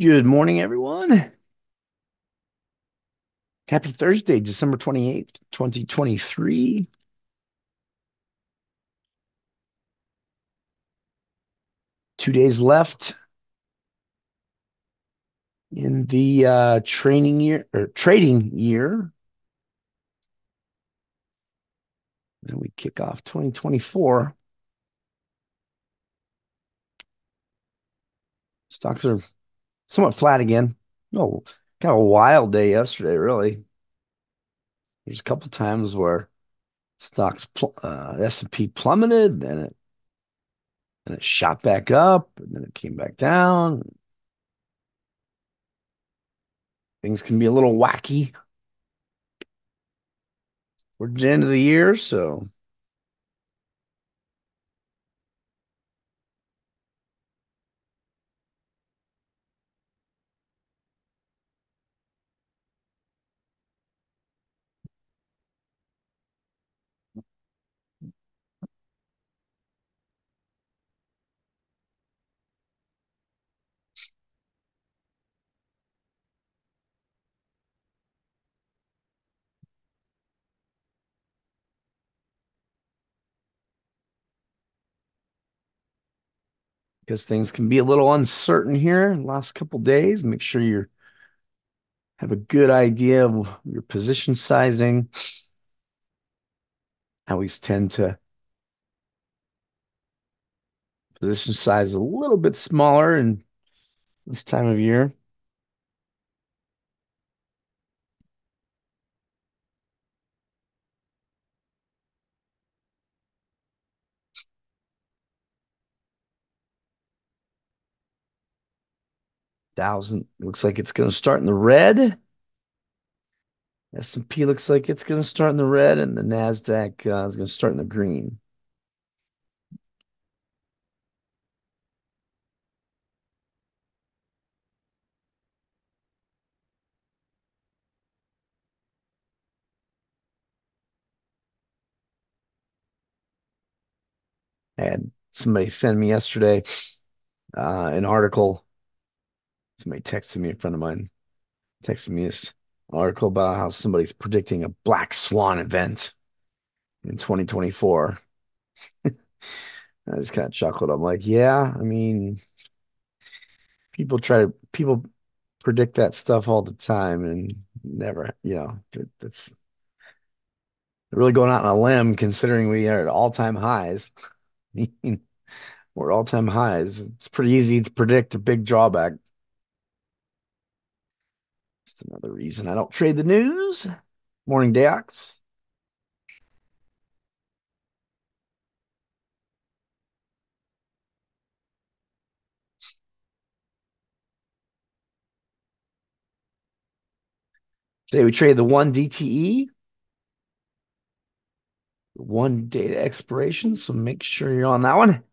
Good morning, everyone. Happy Thursday, December 28th, 2023. Two days left in the uh, training year or trading year. Then we kick off 2024. Stocks are somewhat flat again. Oh, kind of a wild day yesterday, really. There's a couple times where stocks uh, S&P plummeted, then it and it shot back up, and then it came back down. Things can be a little wacky. We're at the end of the year, so because things can be a little uncertain here in the last couple days. Make sure you have a good idea of your position sizing. I always tend to position size a little bit smaller in this time of year. Thousand looks like it's going to start in the red. S&P looks like it's going to start in the red, and the Nasdaq uh, is going to start in the green. Had somebody send me yesterday uh, an article. Somebody texted me, a friend of mine texted me this article about how somebody's predicting a black swan event in 2024. I just kind of chuckled. I'm like, yeah, I mean, people try to people predict that stuff all the time and never, you know, that's really going out on a limb considering we are at all-time highs. We're all-time highs. It's pretty easy to predict a big drawback. Just another reason I don't trade the news. Morning, Dax. Today we trade the one DTE, one data expiration. So make sure you're on that one.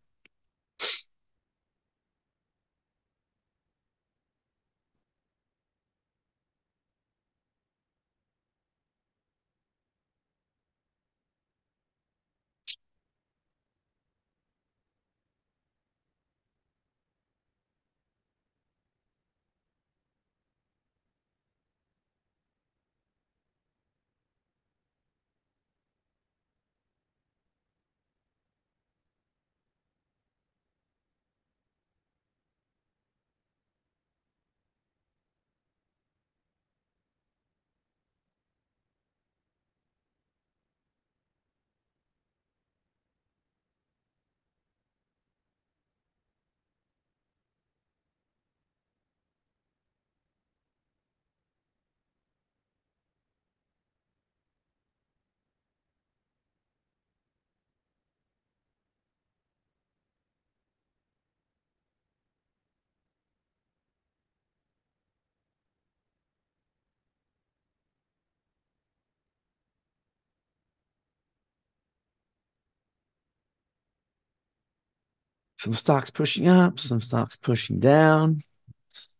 Some stocks pushing up, some stocks pushing down. It's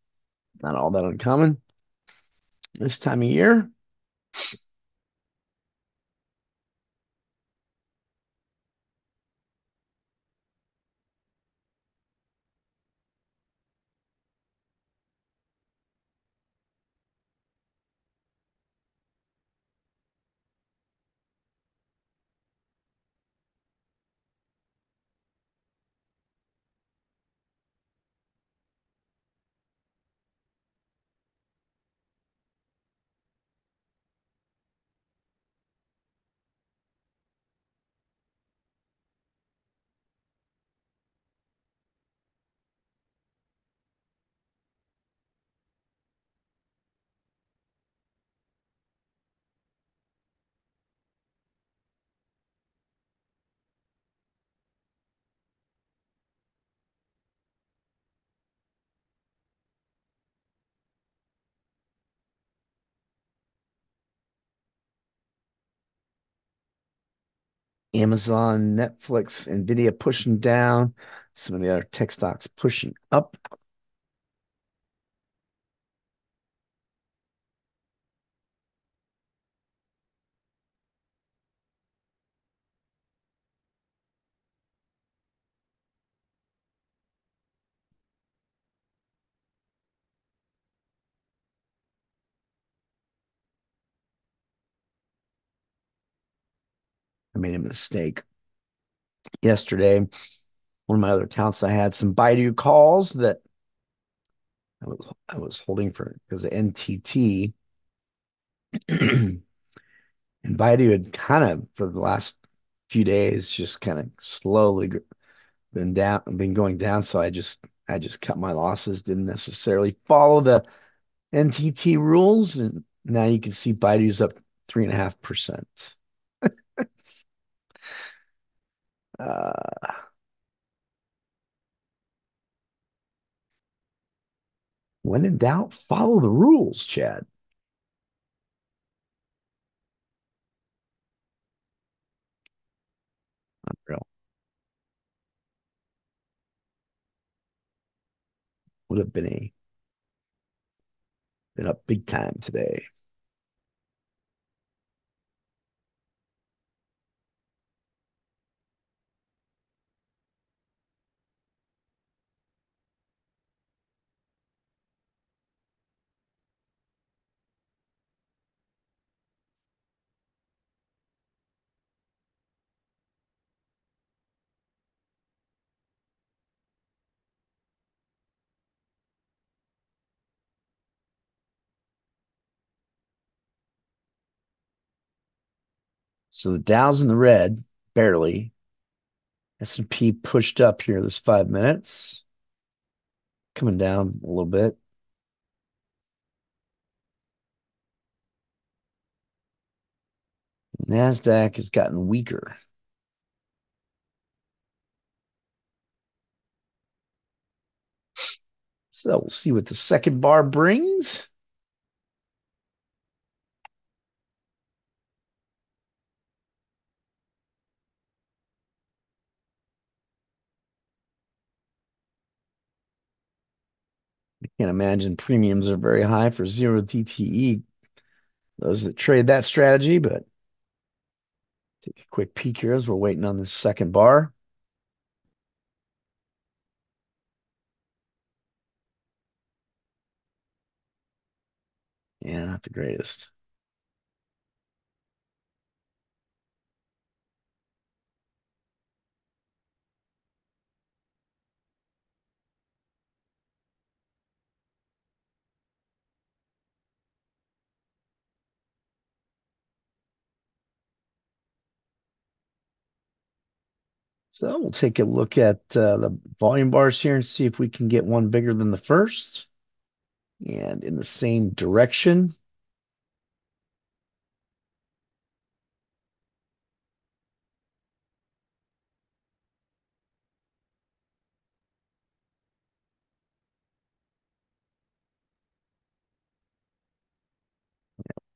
not all that uncommon this time of year. Amazon, Netflix, Nvidia pushing down. Some of the other tech stocks pushing up. Mistake yesterday. One of my other accounts, I had some Baidu calls that I was, I was holding for because of NTT. and Baidu had kind of, for the last few days, just kind of slowly been down, been going down. So I just, I just cut my losses. Didn't necessarily follow the NTT rules, and now you can see Baidu's up three and a half percent. Uh, when in doubt, follow the rules, Chad. Unreal. Would have been a been up big time today. So the Dow's in the red, barely. S&P pushed up here this five minutes, coming down a little bit. NASDAQ has gotten weaker. So we'll see what the second bar brings. I can't imagine premiums are very high for zero DTE. Those that trade that strategy, but take a quick peek here as we're waiting on this second bar. Yeah, not the greatest. So we'll take a look at uh, the volume bars here and see if we can get one bigger than the first and in the same direction.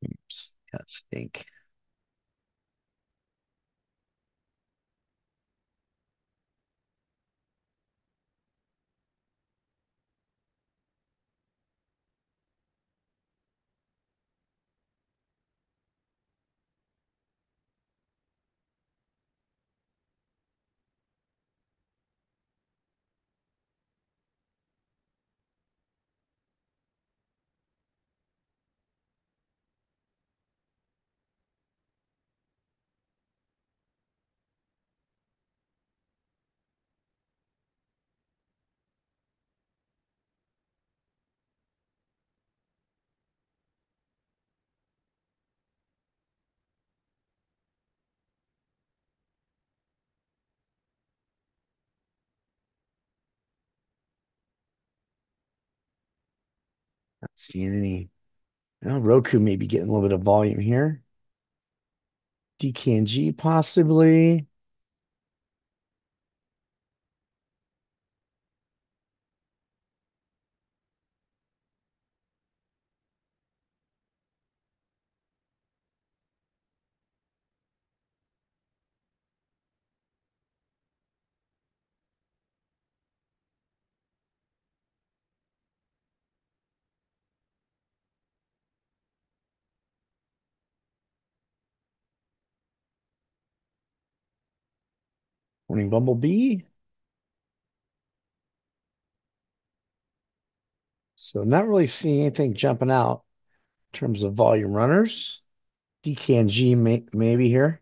Oops, that stink. Seeing any. Well, Roku may be getting a little bit of volume here. DKNG possibly. Morning Bumblebee. So not really seeing anything jumping out in terms of volume runners. DKNG may, maybe here.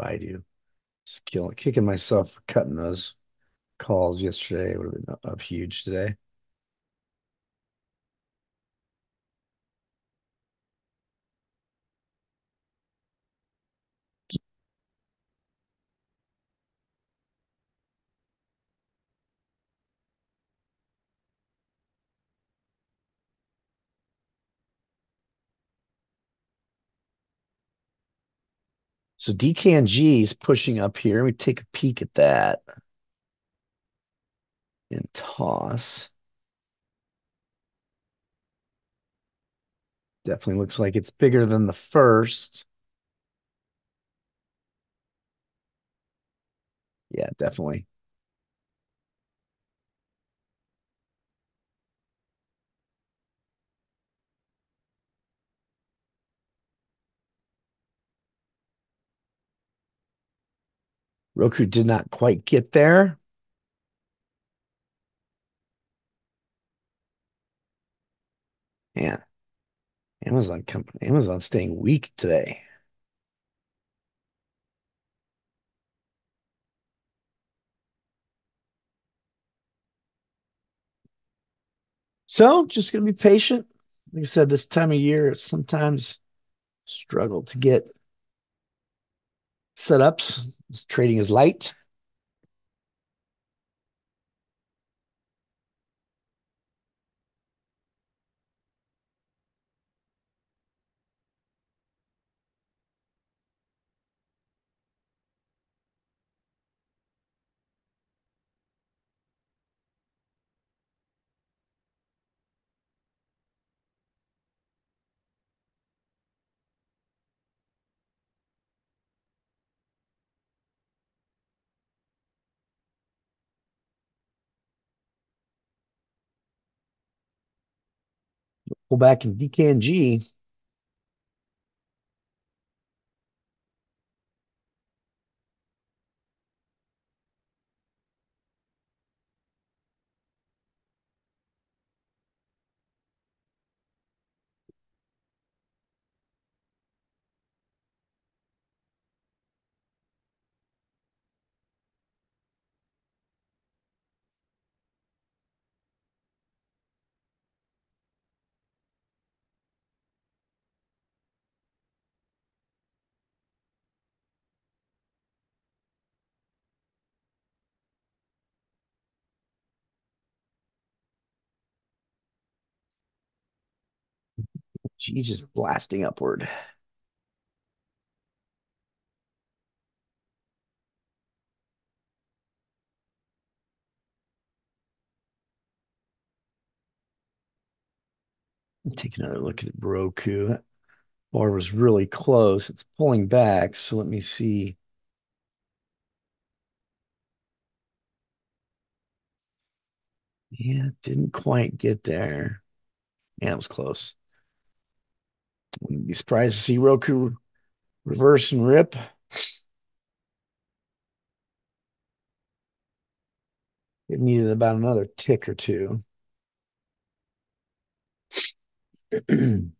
Baidu. Just killing, kicking myself for cutting those calls yesterday. Would have been up huge today. So DKNG is pushing up here. We take a peek at that and ToS. Definitely looks like it's bigger than the first. Yeah, definitely. Roku did not quite get there. Man, Amazon company, Amazon staying weak today. So just gonna be patient. Like I said, this time of year, sometimes struggle to get setups. Trading is light. Pull back in DKNG. G just blasting upward. Take another look at Roku. That bar was really close. It's pulling back. So let me see. Yeah, didn't quite get there. Yeah, it was close. Wouldn't be surprised to see Roku reverse and rip. It needed about another tick or two.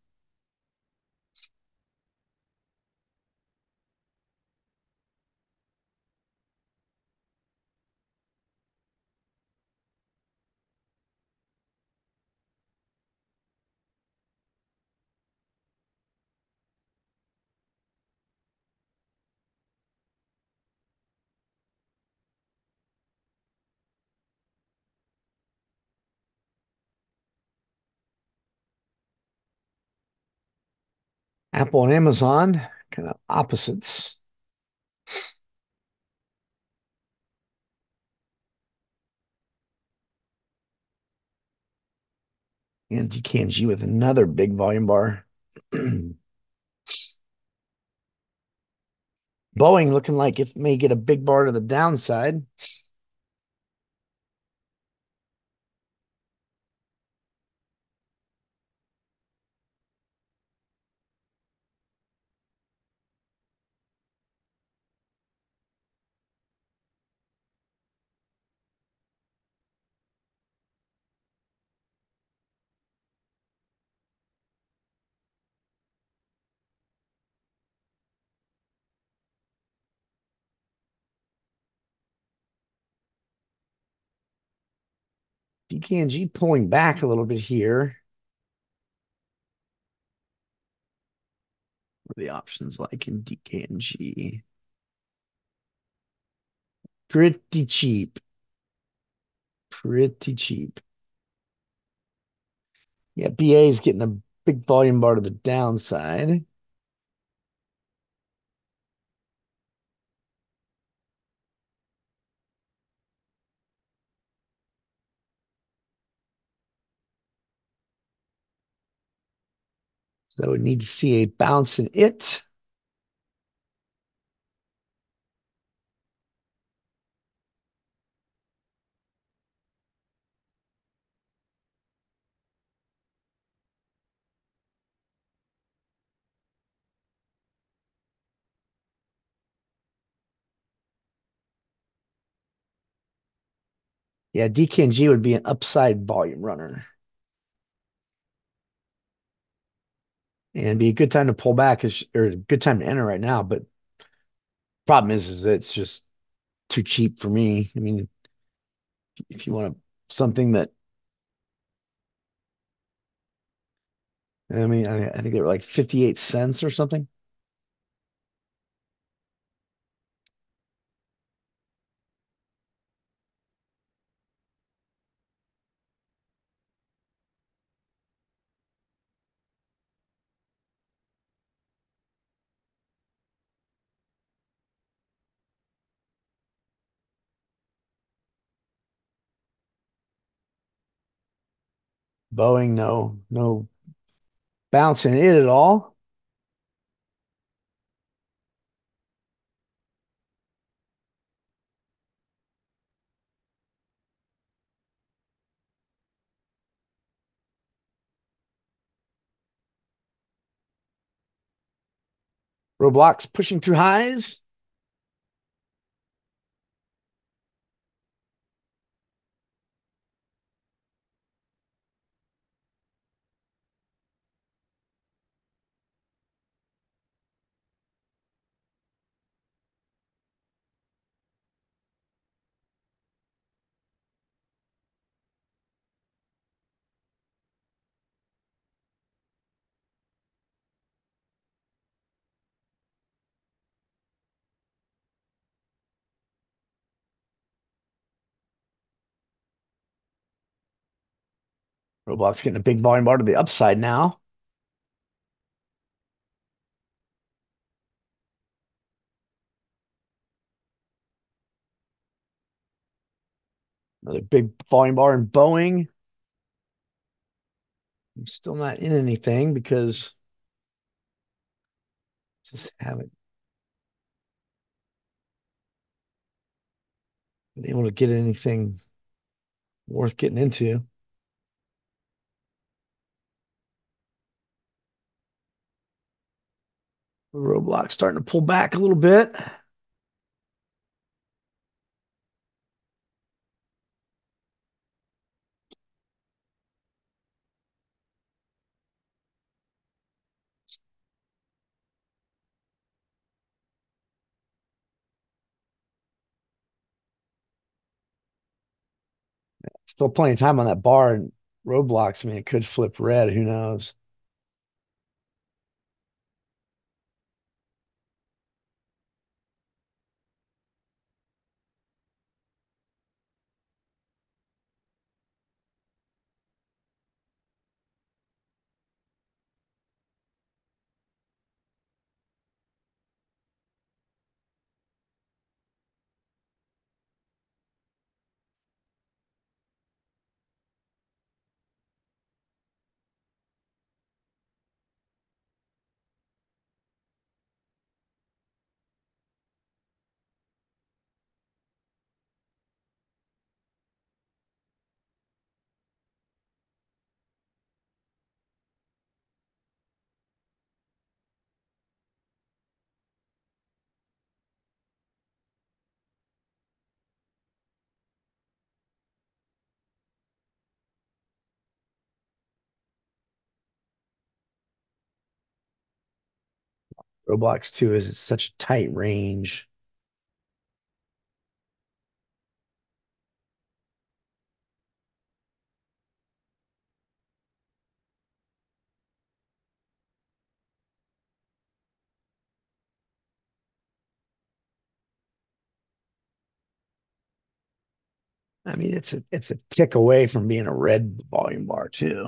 Apple and Amazon, kind of opposites. And DKNG with another big volume bar. Boeing looking like it may get a big bar to the downside. DKNG pulling back a little bit here. What are the options like in DKNG? Pretty cheap. Pretty cheap. Yeah, BA is getting a big volume bar to the downside. So we need to see a bounce in it. Yeah, DKNG would be an upside volume runner. And be a good time to pull back is or a good time to enter right now. But problem is, is it's just too cheap for me. I mean, if you want something that I mean, I, I think they were like 58 cents or something. Boeing, no, no bouncing it at all. Roblox pushing through highs. Roblox getting a big volume bar to the upside now. Another big volume bar in Boeing. I'm still not in anything because just haven't been able to get anything worth getting into. Roblox starting to pull back a little bit. Still plenty of time on that bar and Roblox. I mean, it could flip red. Who knows? Roblox 2 is it's such a tight range. I mean, it's a it's a tick away from being a red volume bar too.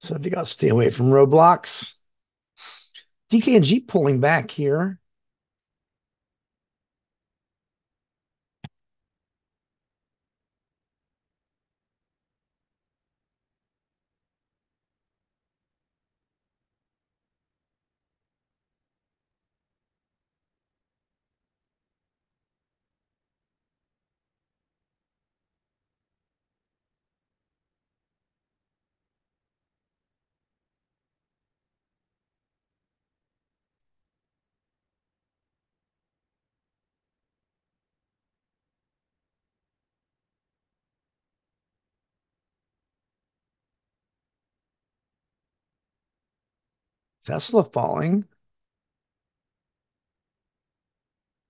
So you got to stay away from Roblox. DKNG pulling back here. Tesla falling.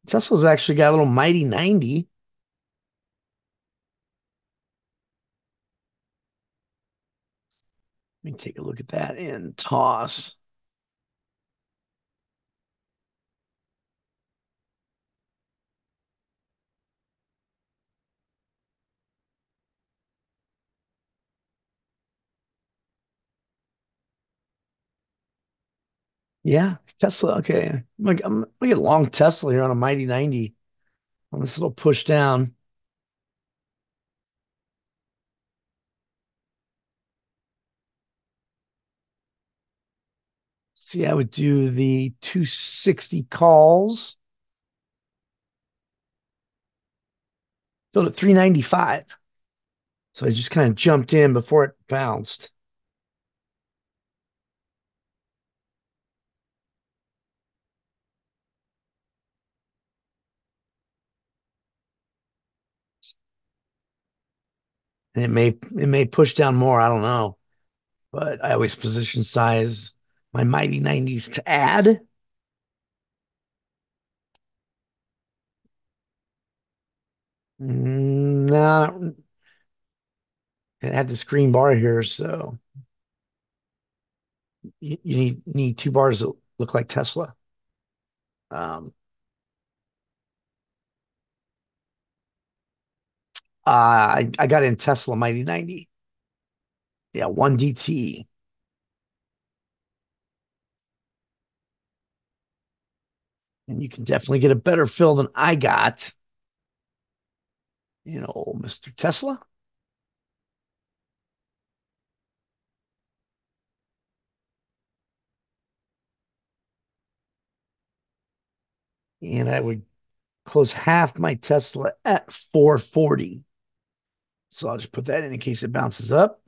Tesla's actually got a little mighty 90. Let me take a look at that and ToS. Yeah, Tesla. Okay. I'm um, gonna, I'm gonna get long Tesla here on a mighty 90 on this little push down. See, I would do the 260 calls. Filled at 395. So I just kind of jumped in before it bounced. And it may it may push down more. I don't know. But I always position size my mighty 90s to add. No, it had this green bar here, so you, you need need two bars that look like Tesla. Um, I I got in Tesla Mighty 90. Yeah, one DT. And you can definitely get a better fill than I got. You know, Mr. Tesla. And I would close half my Tesla at 440. So I'll just put that in in case it bounces up.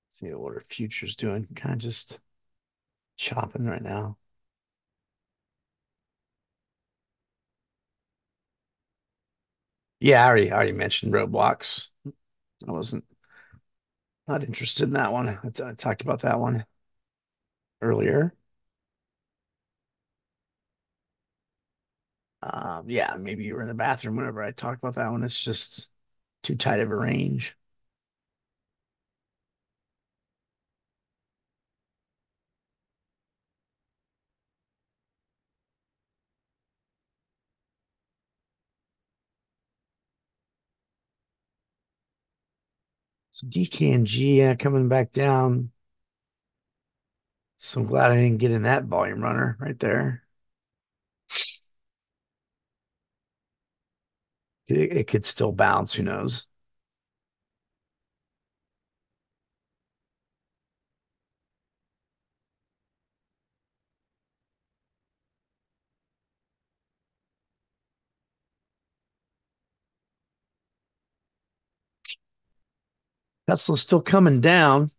See what our future's doing. Kind of just chopping right now. Yeah, I already I already mentioned Roblox. I wasn't not interested in that one. I, I talked about that one earlier. Um, yeah, maybe you were in the bathroom whenever I talked about that one. It's just too tight of a range. So DKNG yeah, coming back down. So I'm glad I didn't get in that volume runner right there. it, it could still bounce. Who knows? Tesla's still coming down.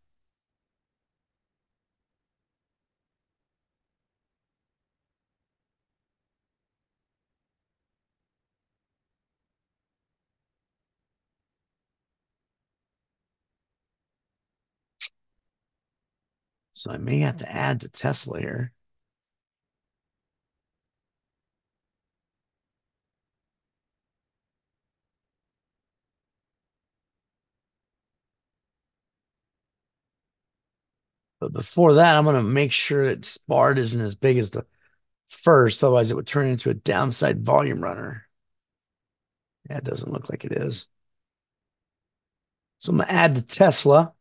So I may have to mm-hmm. add to Tesla here. But before that, I'm going to make sure that SPART isn't as big as the first. Otherwise, it would turn into a downside volume runner. Yeah, it doesn't look like it is. So I'm going to add the Tesla.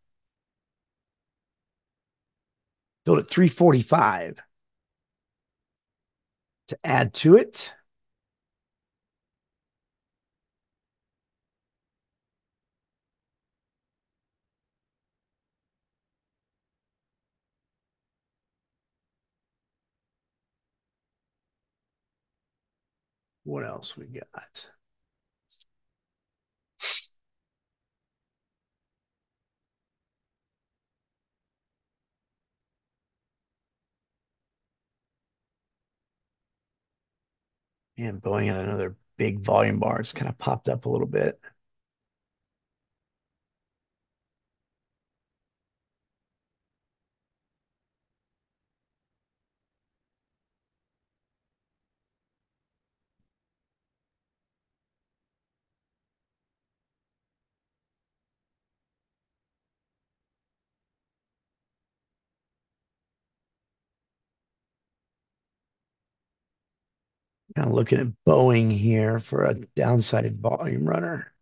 Build at 345. To add to it, what else we got? And Boeing had another big volume bar. It's kind of popped up a little bit. Kind of looking at Boeing here for a downside volume runner.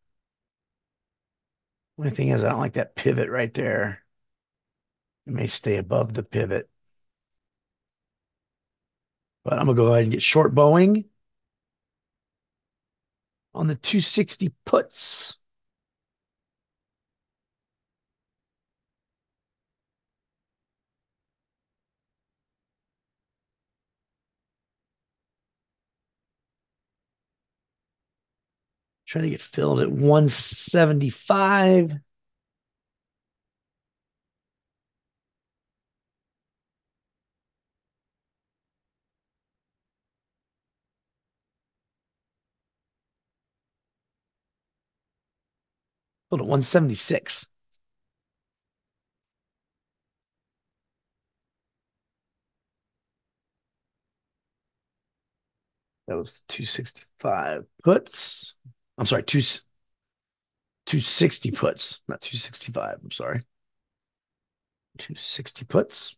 Only thing is, I don't like that pivot right there. It may stay above the pivot. But I'm going to go ahead and get short Boeing on the 260 puts. Trying to get filled at 175. Filled at 176. That was 265 puts. I'm sorry, two, 260 puts, not 265. I'm sorry. 260 puts.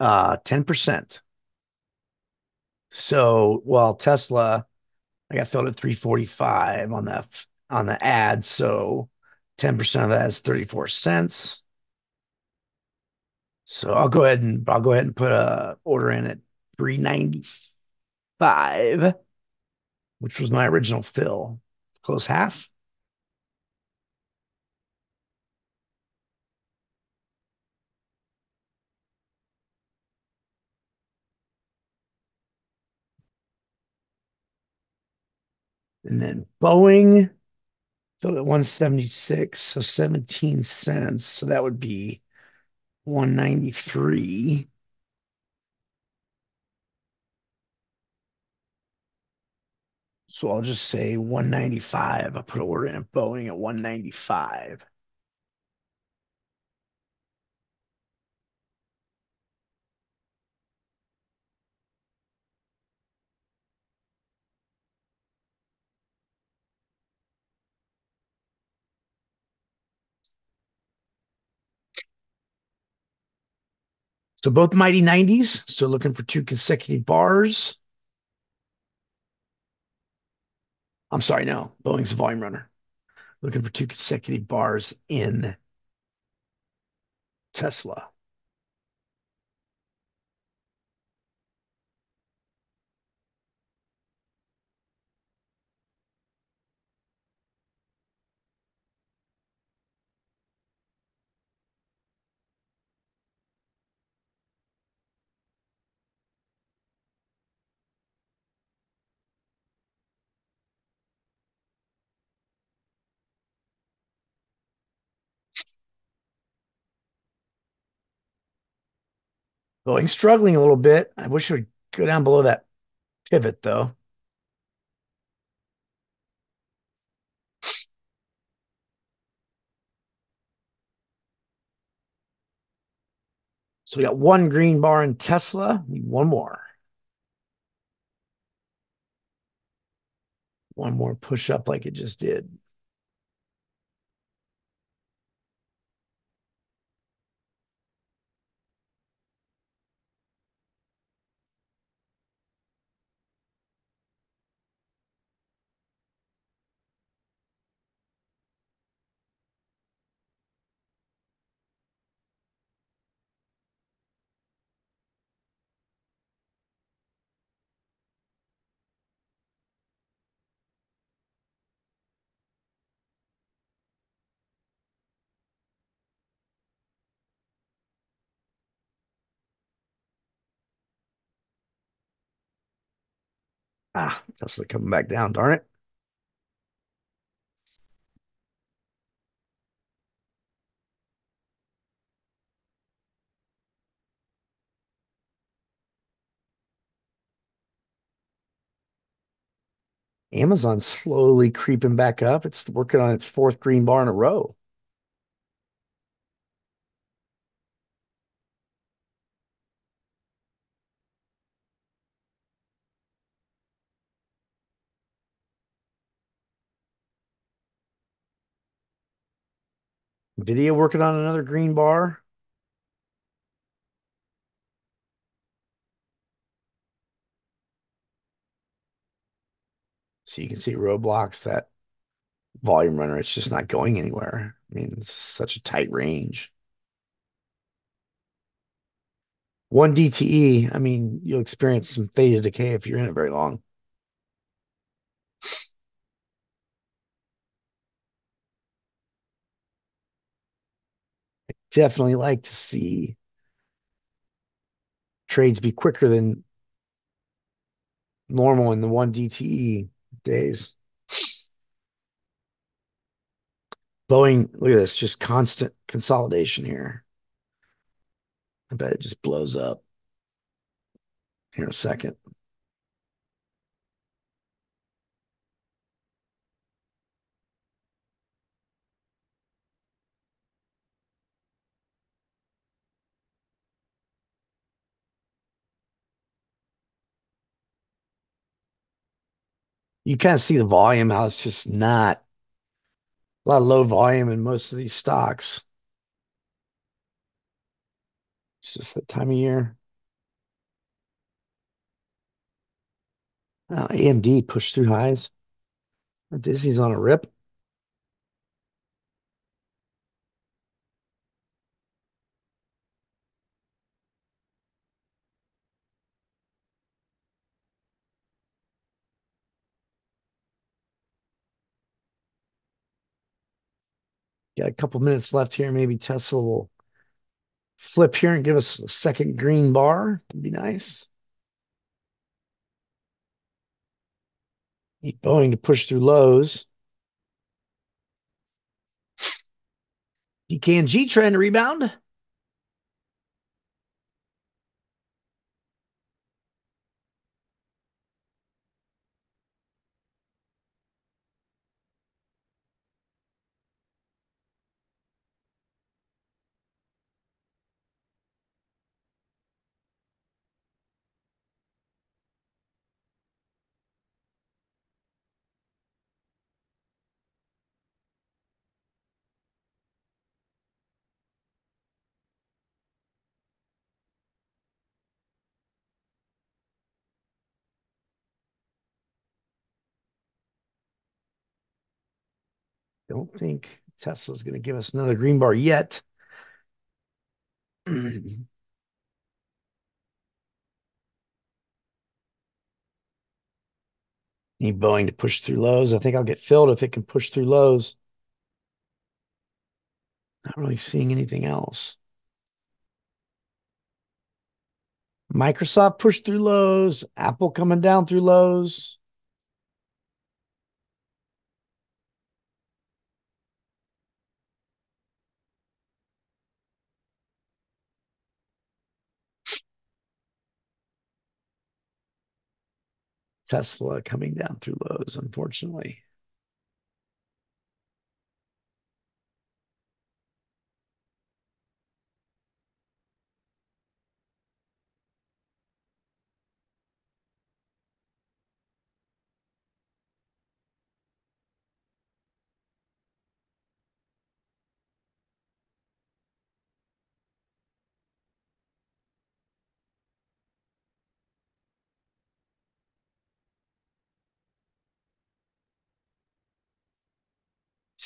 Uh, 10%. So, well, Tesla, I got filled at 345 on that on the add. So 10% of that is 34 cents. So I'll go ahead and I'll go ahead and put a order in at 395, which was my original fill. Close half. And then Boeing filled at 176, so 17 cents. So that would be 193. So I'll just say 195. I put an order in at Boeing at 195. So both mighty 90s. So looking for two consecutive bars. I'm sorry, no. Boeing's a volume runner. Looking for two consecutive bars in Tesla. Boeing struggling a little bit. I wish it would go down below that pivot though. So we got one green bar in Tesla. Need one more. One more push up like it just did. Ah, Tesla coming back down, darn it. Amazon slowly creeping back up. It's working on its fourth green bar in a row. Nvidia working on another green bar. So you can see Roblox, that volume runner, it's just not going anywhere. I mean, it's such a tight range. One DTE, I mean, you'll experience some theta decay if you're in it very long. Definitely like to see trades be quicker than normal in the one DTE days. Boeing, look at this, just constant consolidation here. I bet it just blows up here in a second. You kind of see the volume, how it's just not a lot of low volume in most of these stocks. It's just the time of year. Uh, AMD pushed through highs. Disney's on a rip. Got a couple minutes left here. Maybe Tesla will flip here and give us a second green bar. That'd be nice. Need Boeing to push through lows. DKNG trying to rebound. Don't think Tesla's going to give us another green bar yet. Need Boeing to push through lows. I think I'll get filled if it can push through lows. Not really seeing anything else. Microsoft pushed through lows. Apple coming down through lows. Tesla coming down through lows, unfortunately.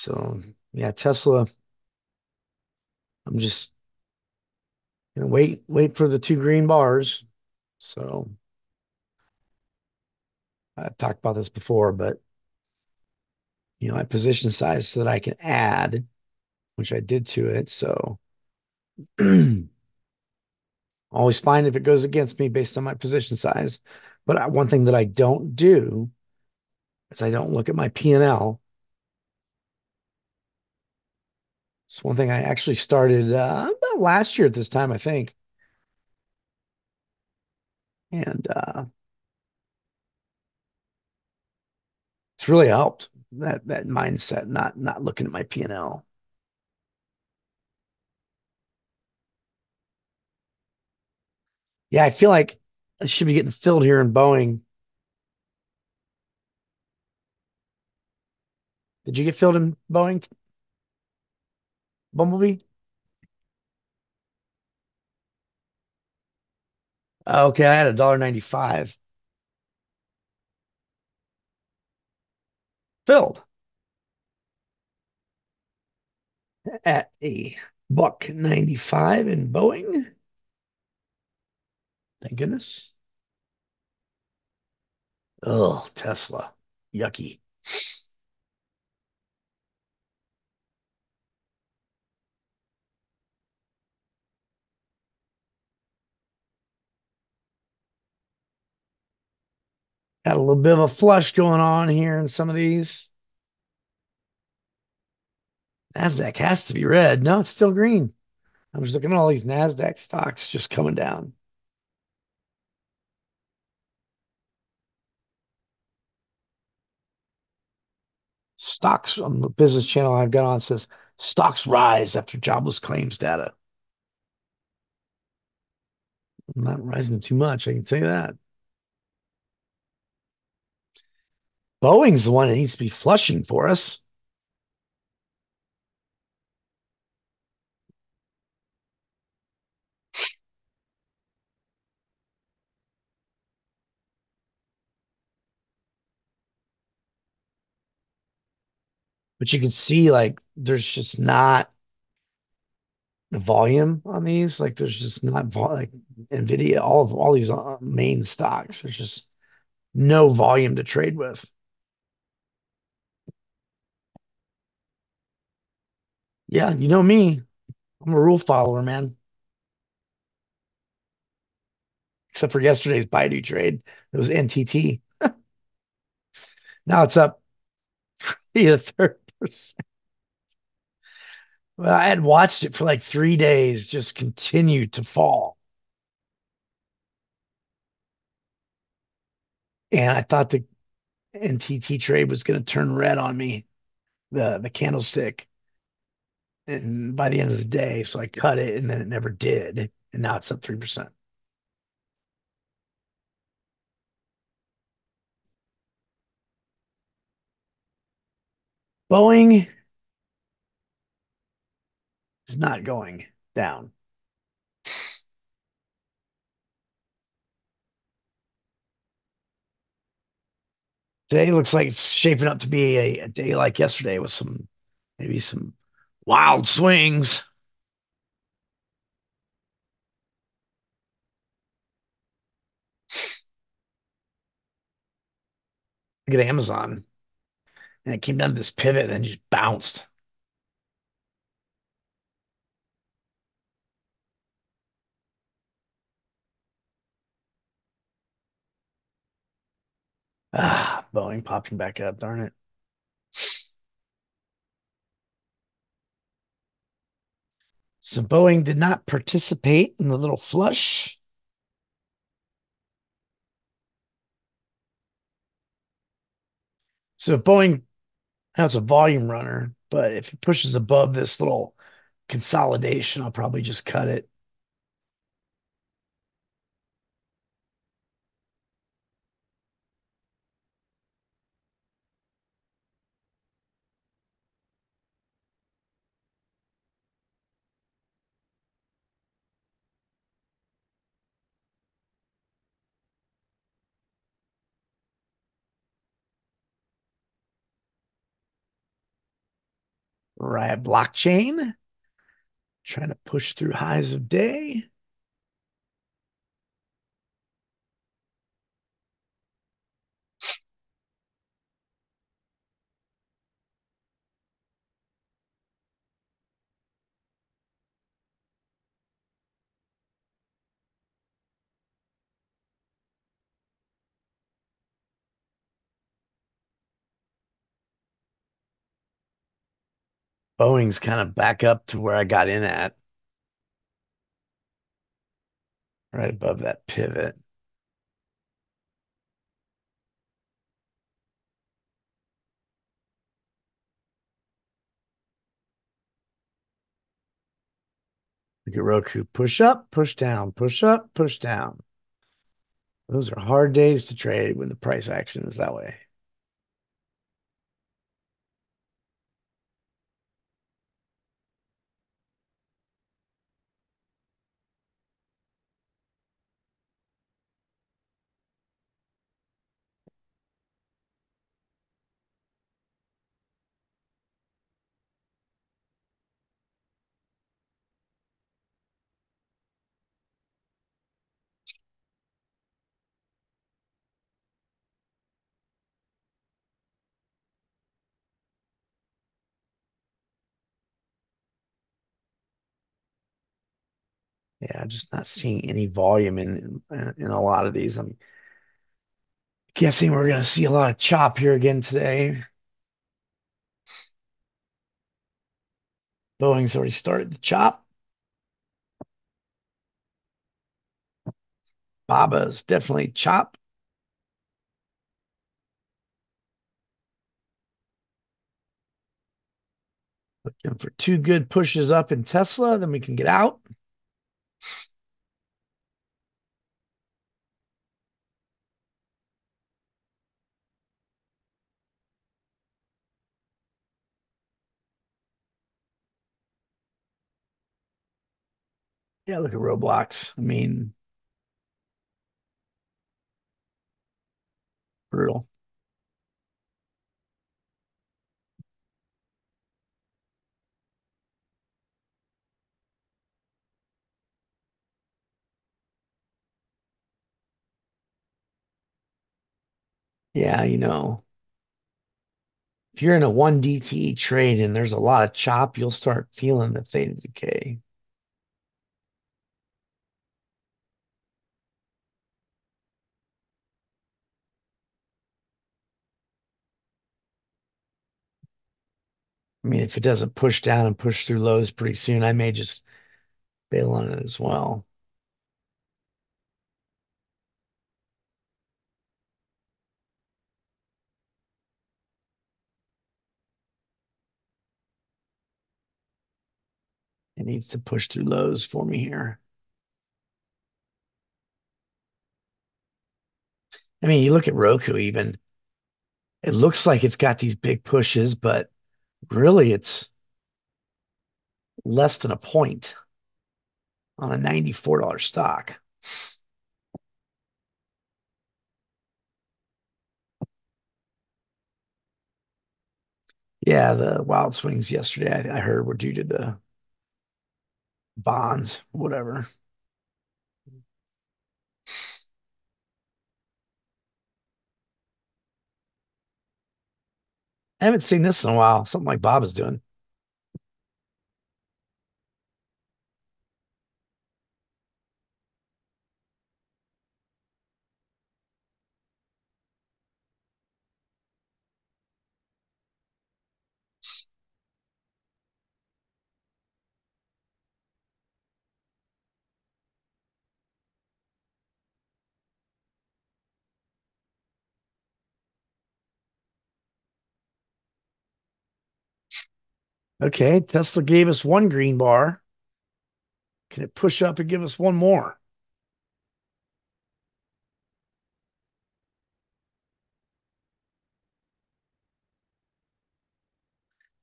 So yeah, Tesla. I'm just gonna wait, wait for the two green bars. So I've talked about this before, but you know, I position size so that I can add, which I did to it. So always fine if it goes against me based on my position size. But uh, one thing that I don't do is I don't look at my P&L. It's one thing I actually started uh, about last year at this time, I think. And uh, it's really helped that that mindset, not not looking at my P&L. Yeah, I feel like I should be getting filled here in Boeing. Did you get filled in Boeing? Bumblebee? Oh, okay, I had a dollar ninety-five. Filled at a buck 95 in Boeing. Thank goodness. Oh, Tesla. Yucky. Got a little bit of a flush going on here in some of these. NASDAQ has to be red. No, it's still green. I'm just looking at all these NASDAQ stocks just coming down. Stocks on the business channel I've got on says stocks rise after jobless claims data. I'm not rising too much, I can tell you that. Boeing's the one that needs to be flushing for us. But you can see like there's just not the volume on these. Like there's just not vol- like Nvidia, all of all these uh, main stocks. There's just no volume to trade with. Yeah, you know me. I'm a rule follower, man. Except for yesterday's Baidu trade. It was NTT. now it's up three third percent. Well, I had watched it for like three days, just continue to fall. And I thought the NTT trade was going to turn red on me, the the candlestick. And by the end of the day, so I cut it and then it never did. And now it's up 3%. Boeing is not going down. Today looks like it's shaping up to be a, a day like yesterday with some maybe some wild swings. Look at Amazon. And it came down to this pivot and just bounced. Ah, Boeing popping back up, darn it. So Boeing did not participate in the little flush. So if Boeing, has a volume runner, but if it pushes above this little consolidation, I'll probably just cut it. Riot blockchain, trying to push through highs of day. Boeing's kind of back up to where I got in at, right above that pivot. Look at Roku. Push up, push down, push up, push down. Those are hard days to trade when the price action is that way. Yeah, just not seeing any volume in in a lot of these. I'm guessing we're going to see a lot of chop here again today. Boeing's already started to chop. Baba's definitely chop. Looking for two good pushes up in Tesla, then we can get out. Yeah, look at Roblox. I mean, brutal. Yeah, you know, if you're in a 1 DTE trade and there's a lot of chop, you'll start feeling the theta decay. I mean, if it doesn't push down and push through lows pretty soon, I may just bail on it as well. It needs to push through lows for me here. I mean, you look at Roku even, it looks like it's got these big pushes, but really it's less than a point on a $94 stock. Yeah, the wild swings yesterday I, I heard were due to the bonds, whatever. I haven't seen this in a while. Something like Bob is doing. Okay, Tesla gave us one green bar. Can it push up and give us one more?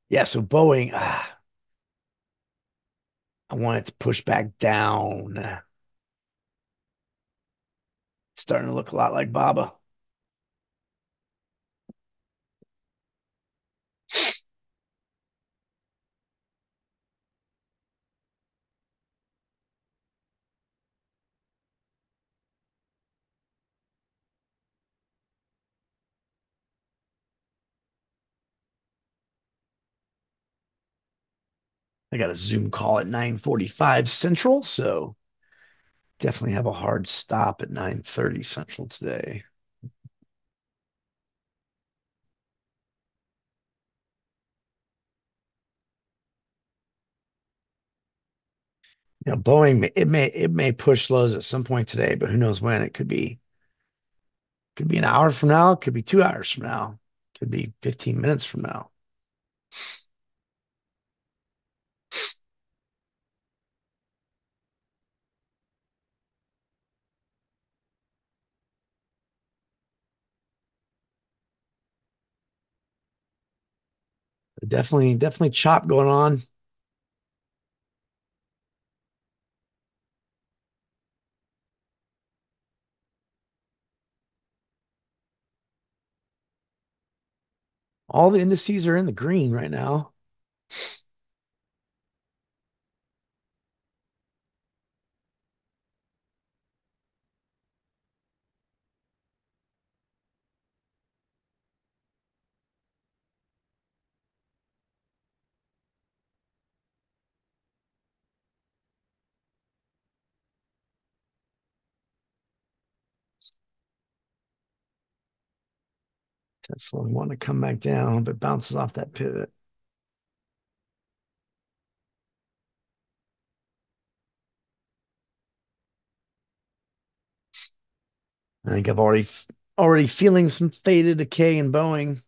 Yeah, so Boeing, ah, I want it to push back down. It's starting to look a lot like Baba. I got a Zoom call at 9:45 Central, so definitely have a hard stop at 9:30 Central today. You know, Boeing it may it may push lows at some point today, but who knows when? It could be could be an hour from now, could be two hours from now, could be 15 minutes from now. Definitely, definitely chop going on. All the indices are in the green right now. Tesla want to come back down, but bounces off that pivot. I think I've already already feeling some theta decay in Boeing.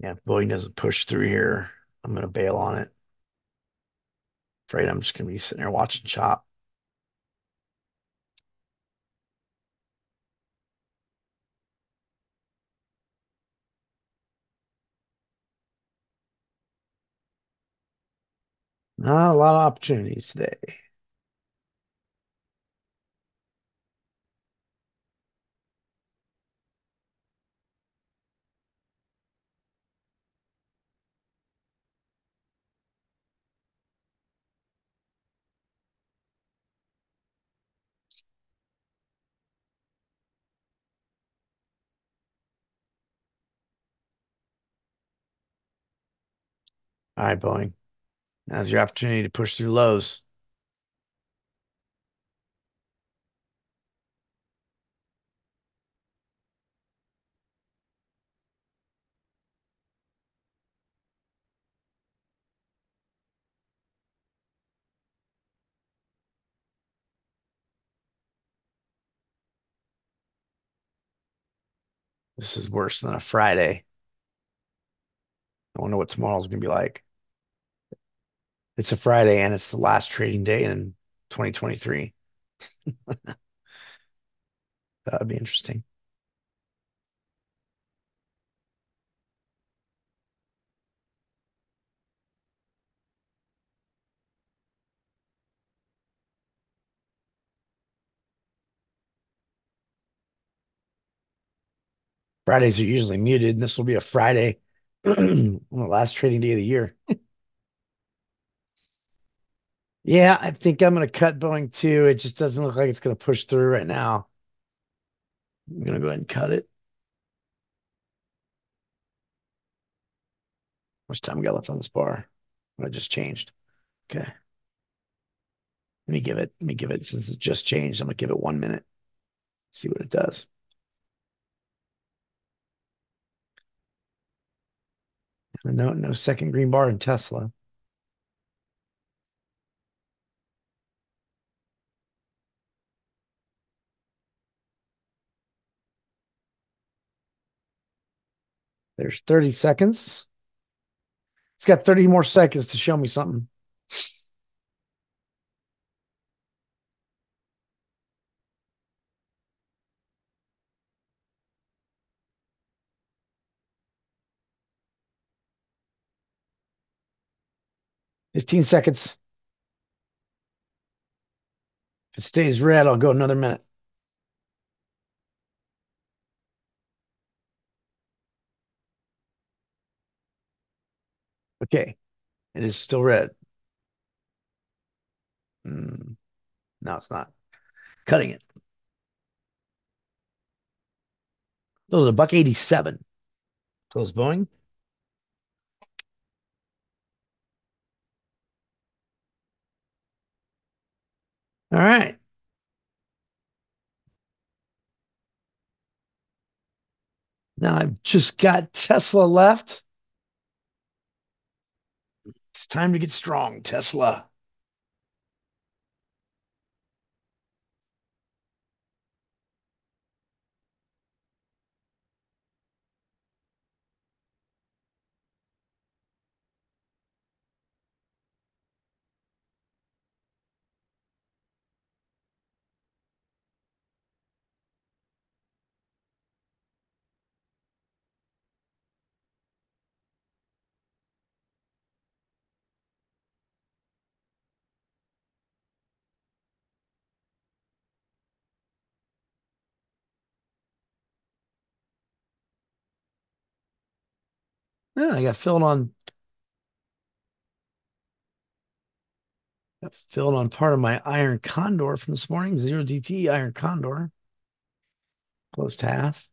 Yeah, if Boeing doesn't push through here, I'm gonna bail on it. Afraid I'm just gonna be sitting there watching chop. Not a lot of opportunities today. All right, Boeing. Now's your opportunity to push through lows. This is worse than a Friday. I wonder what tomorrow's gonna be like. It's a Friday and it's the last trading day in 2023. That would be interesting. Fridays are usually muted, and this will be a Friday on the last trading day of the year. Yeah, I think I'm going to cut Boeing too. It just doesn't look like it's going to push through right now. I'm going to go ahead and cut it. How much time we got left on this bar? I just changed. Okay. Let me give it, let me give it, since it just changed, I'm gonna give it one minute. See what it does. No, no second green bar in Tesla. There's 30 seconds. It's got 30 more seconds to show me something. Fifteen seconds. If it stays red, I'll go another minute. Okay, it is still red. Mm, no, it's not. Cutting it. Those are buck 87. Close Boeing. All right. Now I've just got Tesla left. It's time to get strong, Tesla. Yeah, I got filled on got filled on part of my iron condor from this morning. Zero DTE iron condor. Closed half.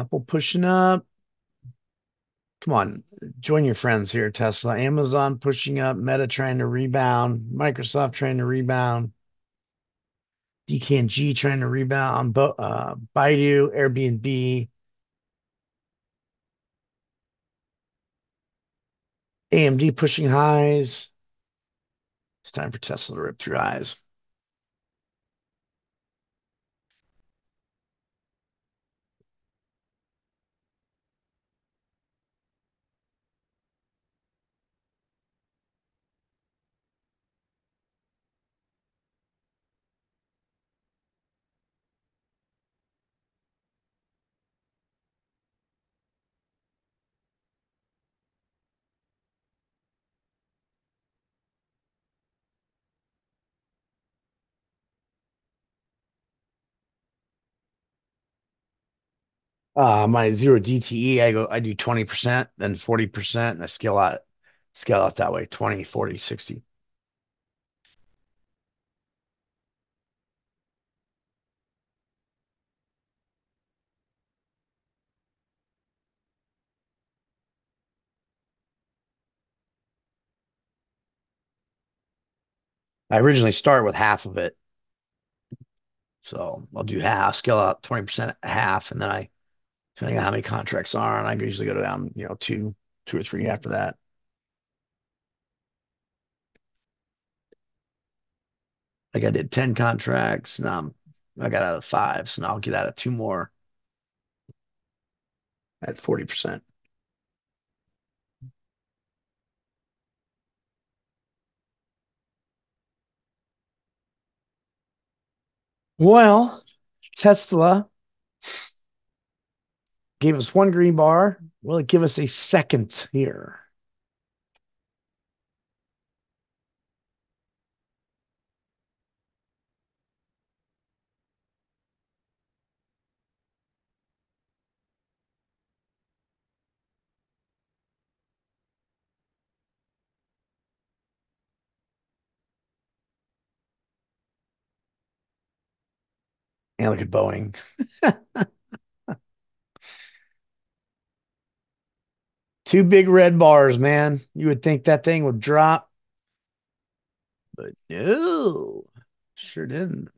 Apple pushing up. Come on, join your friends here, Tesla. Amazon pushing up, Meta trying to rebound, Microsoft trying to rebound, DKNG trying to rebound, uh, Baidu, Airbnb, AMD pushing highs. It's time for Tesla to rip through highs. Uh, my zero DTE, I go, I do 20%, then 40%, and I scale out, scale out that way 20, 40, 60. I originally start with half of it. So I'll do half, scale out 20% half, and then I, depending on how many contracts are, and I usually go down, you know, two, two or three after that. Like I did 10 contracts. Now I'm, I got out of five. So now I'll get out of two more at 40%. Well, Tesla gave us one green bar. Will it give us a second here? And look at Boeing. Two big red bars, man. You would think that thing would drop, but no, sure didn't.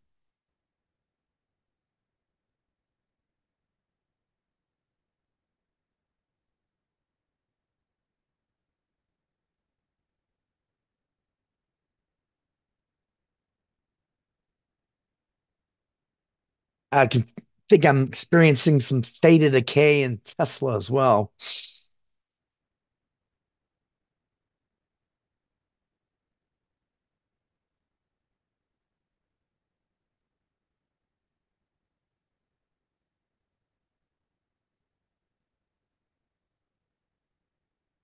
I can think I'm experiencing some theta decay in Tesla as well.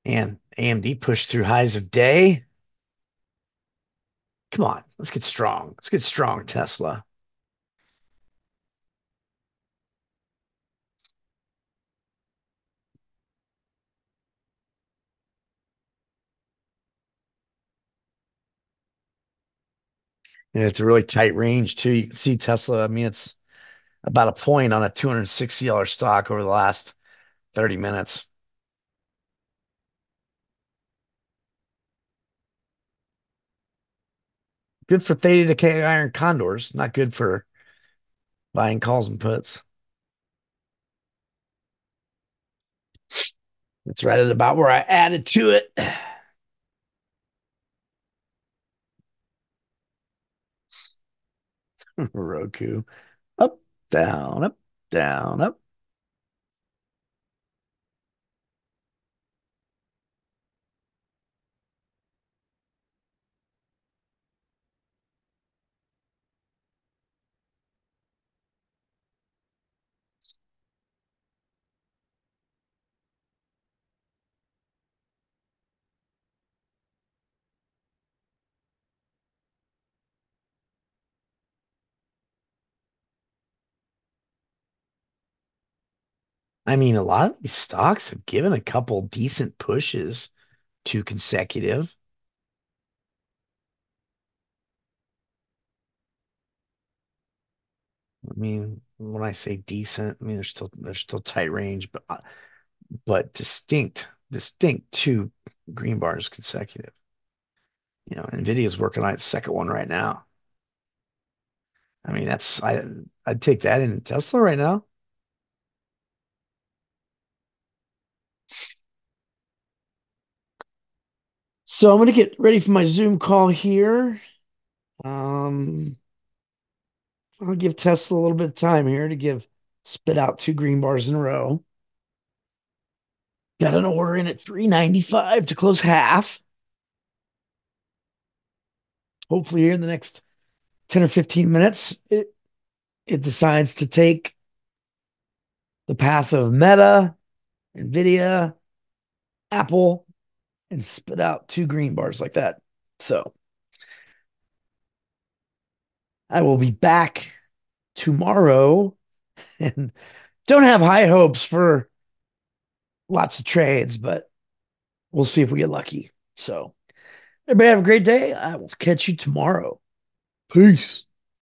And AMD pushed through highs of day. Come on, let's get strong. Let's get strong, Tesla. And it's a really tight range too. You can see Tesla. I mean, it's about a point on a $260 stock over the last 30 minutes. Good for theta decay iron condors, not good for buying calls and puts. It's right at about where I added to it. Roku. Up, down, up, down, up. I mean, a lot of these stocks have given a couple decent pushes to consecutive. I mean, when I say decent, I mean they're still they're still tight range, but uh, but distinct, distinct two green bars consecutive. You know, Nvidia's working on its second one right now. I mean, that's I I'd take that in Tesla right now. So I'm gonna get ready for my Zoom call here. Um, I'll give Tesla a little bit of time here to give spit out two green bars in a row. Got an order in at 395 to close half. Hopefully here in the next 10 or 15 minutes, it it decides to take the path of Meta, Nvidia, Apple, and spit out two green bars like that. So I will be back tomorrow and don't have high hopes for lots of trades, but we'll see if we get lucky. So everybody have a great day. I will catch you tomorrow. Peace.